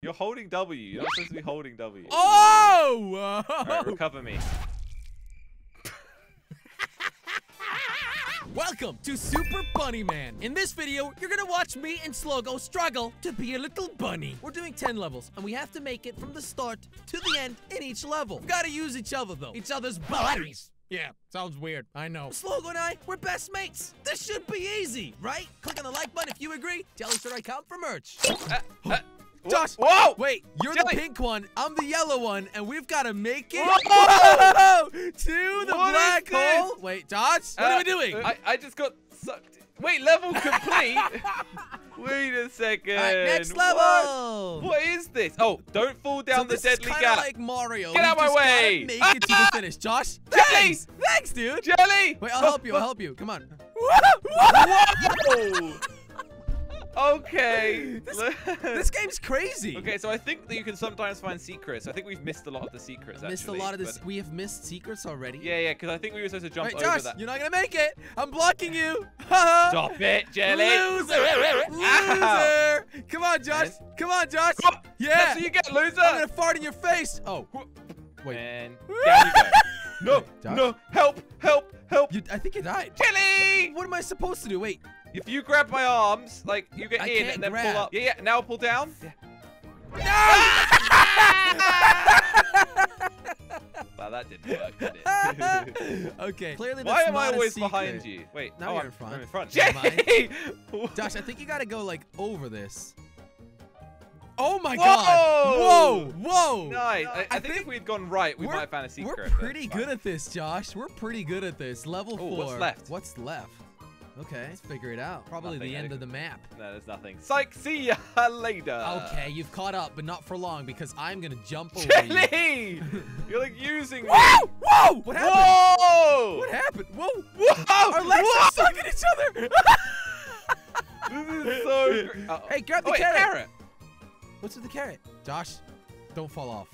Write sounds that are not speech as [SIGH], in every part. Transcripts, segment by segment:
You're holding W. You're not supposed to be holding W. Oh! Alright, recover me. [LAUGHS] Welcome to Super Bunny Man. In this video, you're gonna watch me and Slogo struggle to be a little bunny. We're doing 10 levels, and we have to make it from the start to the end in each level. We've gotta use each other, though. Each other's batteries. Yeah, sounds weird. I know. Slogo and I, we're best mates. This should be easy, right? Click on the like button if you agree. Jelly should I count for merch. Uh, uh, Josh, Whoa! Wait, you're Jelly. the pink one. I'm the yellow one, and we've got to make it Whoa! to the What black hole. Wait, Josh, what Uh, are we doing? I, I just got sucked. Wait, level complete? [LAUGHS] Wait a second. Right, next What? level. What is this? Oh, don't fall down so the deadly gap. like Mario. Get out my way. Make it to the [LAUGHS] finish, Josh. Jelly. Thanks, thanks, dude. Jelly! Wait, I'll help you. I'll [LAUGHS] help you. Come on. Whoa! Okay. [LAUGHS] This game's crazy. okay, so I think that you can sometimes find secrets. I think we've missed a lot of the secrets. Missed a lot of this. We have missed secrets already. Yeah, yeah, because I think we were supposed to jump Wait, over Josh, that. you're not gonna make it. I'm blocking you. [LAUGHS] Stop it, Jelly! Loser! Ow. Loser! Come on, Josh. Come on, Josh. Oh, Yeah. That's what you get, loser! I'm gonna fart in your face. Oh, wait. And [LAUGHS] down you go. No, Josh? no, help, help, help! You, I think you died. Jelly! What am I supposed to do? Wait. If you grab my arms, like you get I in and then grab. pull up. Yeah, yeah. Now pull down. [LAUGHS] Wow, that didn't work, did it? [LAUGHS] okay. Clearly, Why am I always behind you? Wait, Now oh, you're I'm, in front. I'm in front. Never. Jay! [LAUGHS] Josh, I think you gotta go like over this. Oh my Whoa! god! Whoa! Whoa! Nice. I, I, I think, think if we'd gone right, we we're- might have found a secret. We're pretty good at this, Josh. We're pretty good at this. Level Ooh, four. what's left? What's left? Okay, let's figure it out. Probably Nothing, the end of the map. No, there's nothing. Psych, see ya [LAUGHS] later. Okay, you've caught up, but not for long because I'm gonna jump over you. Jelly! [LAUGHS] You're like using me. Whoa! Whoa! What happened? Whoa! What happened? Whoa! Whoa! Our legs Whoa! are stuck at each other. [LAUGHS] This is so. Uh-oh. hey, grab the oh, wait, carrot. carrot. What's with the carrot? Josh, don't fall off.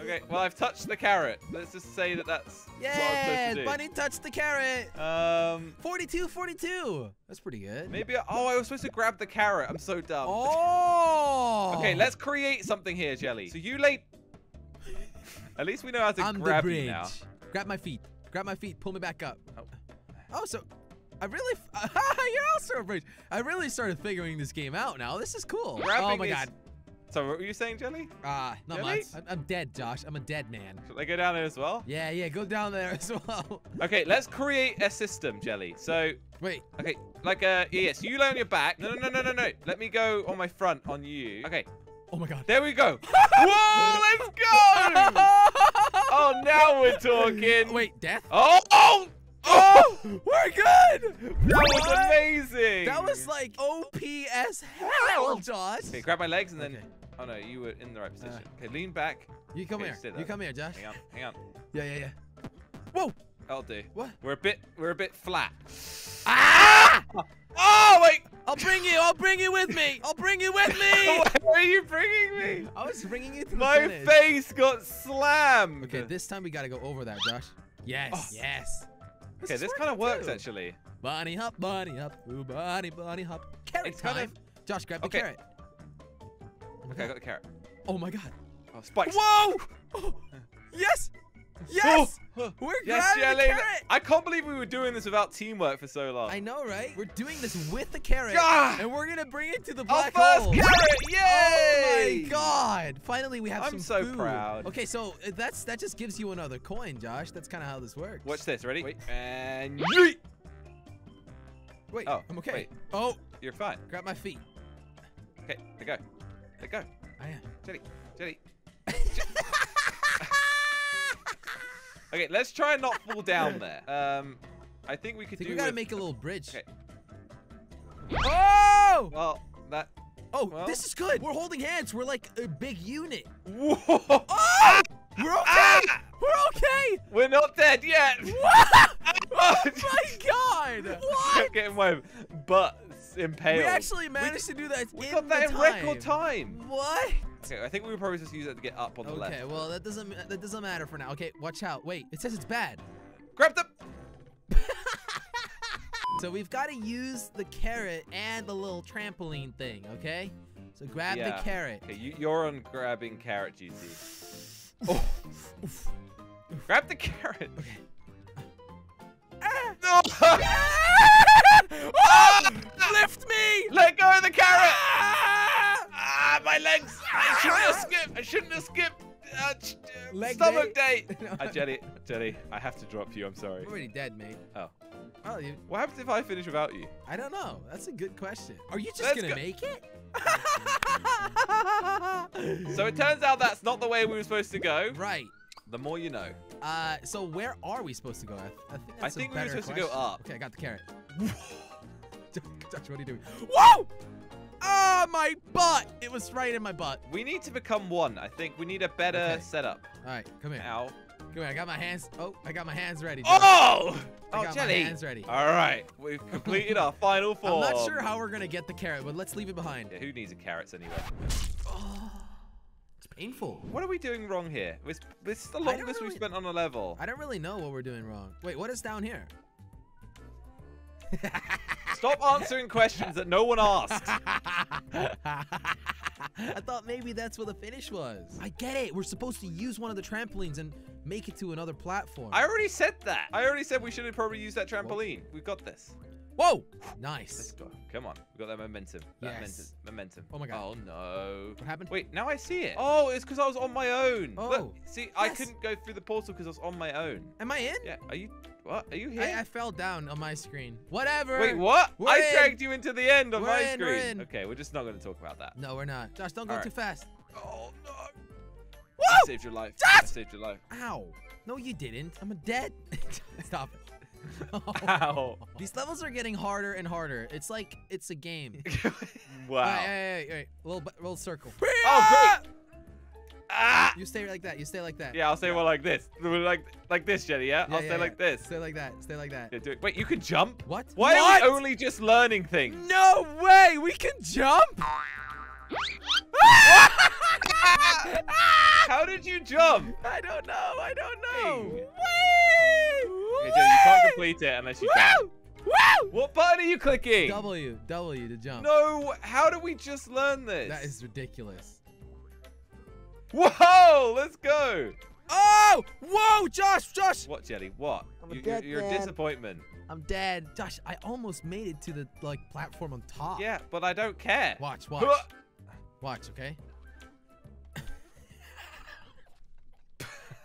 Okay, well I've touched the carrot. Let's just say that that's what Yeah, to Bunny touched the carrot. Um, 42, 42. That's pretty good. maybe. I, oh, I was supposed to grab the carrot. I'm so dumb. Oh. Okay, let's create something here, Jelly. So you lay. [LAUGHS] At least we know how to I'm the grab bridge. you now. Grab my feet. Grab my feet. Pull me back up. Oh. Oh, so I really. [LAUGHS] You're also a bridge. I really started figuring this game out now. This is cool. oh my god. So what were you saying, Jelly? Ah, not Jelly? much. I'm, I'm dead, Josh. I'm a dead man. Should I go down there as well? Yeah, yeah. Go down there [LAUGHS] as well. Okay, let's create a system, Jelly. So, Wait. okay, like uh, yeah, yeah, so you lay on your back. No, no, no, no, no, no. Let me go on my front on you. Okay, Oh my god. there we go. [LAUGHS] Whoa, let's go. [LAUGHS] Oh, now we're talking. Wait, death? Oh, oh, Oh, we're good. that was amazing. That was like OPS hell, Josh. Okay, grab my legs and then. Okay. Oh no, you were in the right position. Okay, lean back. You come Okay, here. You come here, Josh. Hang on, hang on. Yeah, yeah, yeah. Whoa. That'll do. What? We're a bit, we're a bit flat. Ah! Oh wait. I'll bring you. I'll bring you with me. I'll bring you with me. [LAUGHS] Where are you bringing me? I was bringing you to the My finish. face got slammed. Okay, this time we gotta go over that, Josh. Yes, Oh. yes. Okay, this kind of works too. actually. Bunny hop, bunny hop, ooh, bunny, bunny hop. Carrot It's kind time. Josh, grab the Okay. carrot. Okay, I got the carrot. Oh my god. Oh, spikes. Whoa! Oh, [LAUGHS] yes! Yes! Oh, We're yes, grabbing! I can't believe we were doing this without teamwork for so long. I know, right? We're doing this with the carrot, Ah! and we're gonna bring it to the Our black first hole. carrot! Oh Yay! my god! Finally, we have I'm some so food. proud. Okay, so uh, that's that just gives you another coin, Josh. That's kind of how this works. Watch this. Ready? Wait. And yeet! Wait, Oh, I'm okay. wait. Oh, You're fine. grab my feet. Okay, let go. Let go. I am. Jelly. Jelly. Okay, let's try and not fall down [LAUGHS] there. Um, I think we could think do. we gotta with- make a little bridge. Okay. Oh! Well, that. Oh, well- this is good. We're holding hands. We're like a big unit. Whoa! Oh! We're okay. Ah! We're okay. We're not dead yet. [LAUGHS] What? [LAUGHS] Oh my god! What? Getting my butt impaled. We actually managed to do that We in got that the in time. record time. What? Okay, I think we were probably just use it to get up on the left. Okay, well that doesn't that doesn't matter for now. Okay, watch out. Wait, it says it's bad. Grab the. [LAUGHS] So we've got to use the carrot and the little trampoline thing, okay? So grab Yeah. the carrot. Okay, you, you're on grabbing carrot duty. Oh. Grab the carrot. Okay. No! [LAUGHS] Ah! Lift me! Let go of the carrot! Ah, my legs! I [LAUGHS] shouldn't have skipped. I shouldn't have skipped. Uh, ch- uh, Leg stomach day? day. [LAUGHS] uh, Jelly, Jelly, I have to drop you. I'm sorry. I'm already dead, mate. Oh. Oh, you, What happens if I finish without you? I don't know. That's a good question. Are you just Let's gonna go- make it? [LAUGHS] So it turns out that's not the way we were supposed to go. right. The more you know. Uh, so where are we supposed to go? I, th- I think that's a think we were better supposed to go up. Okay, I got the carrot. Josh, what are you doing? Whoa! Ah, my butt! It was right in my butt. We need to become one. I think we need a better Okay. setup. All right, come here. Ow. Come here. I got my hands. Oh, I got my hands ready. Josh. Oh! I Oh, got Jelly. my hands ready. All right, we've completed our final form. [LAUGHS] I'm not sure how we're gonna get the carrot, but let's leave it behind. Yeah, who needs a carrots anyway? Oh, it's painful. What are we doing wrong here? This, this is the longest we've spent on a level. I don't really know what we're doing wrong. Wait, what is down here? [LAUGHS] Stop answering questions that no one asked. I thought maybe that's where the finish was. I get it. We're supposed to use one of the trampolines and make it to another platform. I already said that. I already said we should have probably used that trampoline. We've got this. Whoa! Nice. Let's go. Come on. We got that momentum. That Yes. momentum. momentum. Oh my God. Oh no. What happened? Wait, now I see it. Oh, it's because I was on my own. Oh. Look, see, I couldn't go through the portal because I was on my own. Am I in? Yeah. Are you? What? Are you here? I, I fell down on my screen. Whatever. Wait, what? We're I in. dragged you into the end on We're my in, we're screen. in. Okay, we're just not going to talk about that. No, we're not. Josh, don't go All right. too fast. Oh no! I saved your life. Josh! I saved your life. Ow. No, you didn't. I'm dead. [LAUGHS] Stop it. Ow. [LAUGHS] These levels are getting harder and harder. It's like it's a game. [LAUGHS] wow. Wait, wait, wait, wait. Little, bu- little circle. Oh, great. Ah! You stay like that. You stay like that. Yeah, I'll say one like this. Like like this, Jenny. Yeah, Yeah, I'll yeah, say yeah. like this. Stay like that. Stay like that. Yeah, do it. Wait, you can jump? What? Why what? are we only just learning things? No way! We can jump? [LAUGHS] How did you jump? I don't know. I don't know. Hey. Whee! Okay, Jenny, you can't complete it unless you die. Woo! Woo! What button are you clicking? W. W to jump. No, how do we just learn this? That is ridiculous. Whoa, let's go. Oh! Whoa! Josh! Josh! What, Jelly? What? I'm a You, dead you're, you're a disappointment. I'm dead. Josh, I almost made it to the like platform on top. Yeah, but I don't care. Watch, watch. Watch, okay?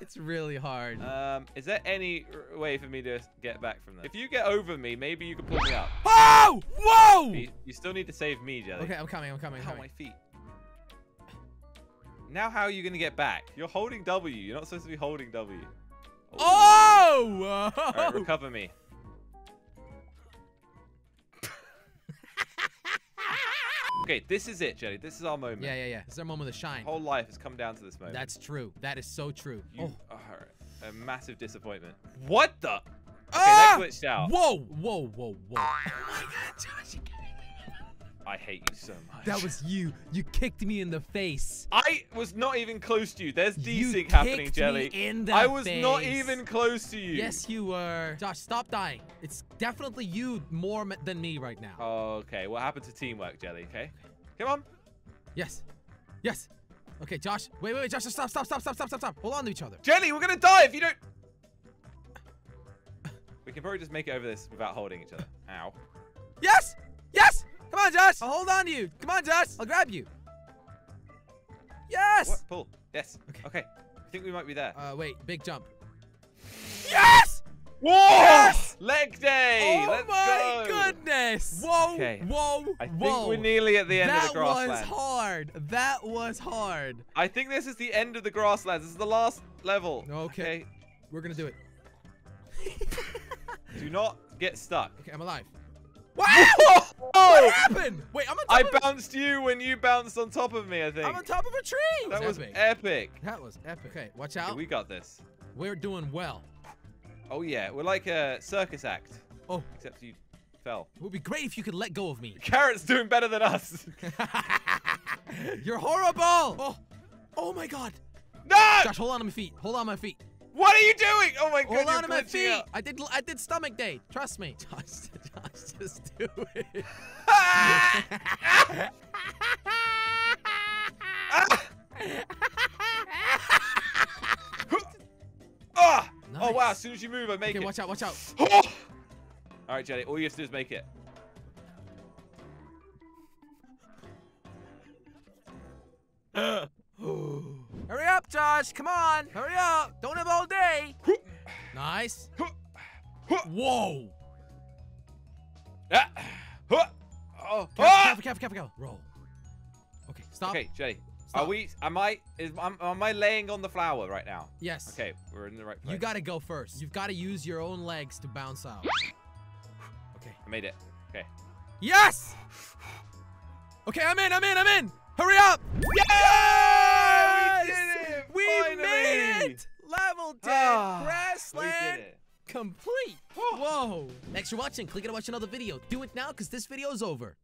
It's really hard. Um, is there any way for me to get back from this? If you get over me, maybe you can pull me up. oh! Whoa! You, you still need to save me, Jelly. Okay, I'm coming, I'm coming, coming. my feet. Now how are you going to get back? You're holding W. You're not supposed to be holding W. Oh! All right, [LAUGHS] recover me. Okay, this is it, Jelly. This is our moment. Yeah, yeah, yeah. This is our moment of shine. Whole life has come down to this moment. That's true. That is so true. You oh. are a massive disappointment. What the? Okay, Ah! that glitched out. Whoa! Whoa, whoa, whoa. I hate you so much. That was you. You kicked me in the face. I was not even close to you. There's desync happening, Jelly. me in the I was not even close to you. Yes, you were. Josh, stop dying. It's definitely you more than me right now. Okay, what happened to teamwork, Jelly? Okay, come on. Yes. Yes. Okay, Josh. Wait, wait, wait. Josh, stop, stop, stop, stop, stop, stop, stop. Hold on to each other. Jelly, we're gonna die if you don't. We can probably just make it over this without holding each other. Ow. Yes! Come on, Josh. I'll hold on to you. Come on, Josh. I'll grab you. Yes! What? Pull. Yes. Okay. Okay. I think we might be there. Uh, wait. Big jump. Yes! Whoa! yes! Leg day. oh Let's my go. goodness! Whoa! Okay. Whoa! I think whoa! we're nearly at the end that of the grasslands. That was hard. That was hard. I think this is the end of the grasslands. This is the last level. Okay. We're gonna do it. [LAUGHS] Do not get stuck. Okay, I'm alive. Wow! What happened? Wait, I'm on top I of bounced you when you bounced on top of me, I think. I'm on top of a tree. that was epic. epic. that was epic. Okay, watch Okay, out. we got this. We're doing well. Oh yeah, we're like a circus act. Oh, Except you fell. it would be great if you could let go of me. [LAUGHS] Carrot's doing better than us. [LAUGHS] You're horrible. Oh, oh my God. no! Josh, hold on to my feet. Hold on to my feet. What are you doing? Oh my god, Hold on to my feet. out. I did. I did stomach day. Trust me. Josh, Josh, just do it. nice. [LAUGHS] Ah! Oh wow! As soon as you move, I make okay, it. Watch out! Watch out! [GASPS] all right, Jelly. All you have to do is make it. [GASPS] Hurry up, Josh! Come on! Hurry up! Don't have all day. [GASPS] nice. Whoa! Ah! Huh! Oh! Careful, Ah! careful, careful, careful, careful. Roll. Okay, stop. Okay, Jelly. Stop. Are we? Am I? Is am, am I laying on the flower right now? Yes. Okay, we're in the right place. You gotta go first. You've gotta use your own legs to bounce out. Okay. I made it. Okay. Yes! Okay, I'm in, I'm in, I'm in! Hurry up! Yes! Yes! We did it! We made it! Level 10 Ah, grassland. Complete. Whoa. Thanks for watching. Click it to watch another video. Do it now because this video is over.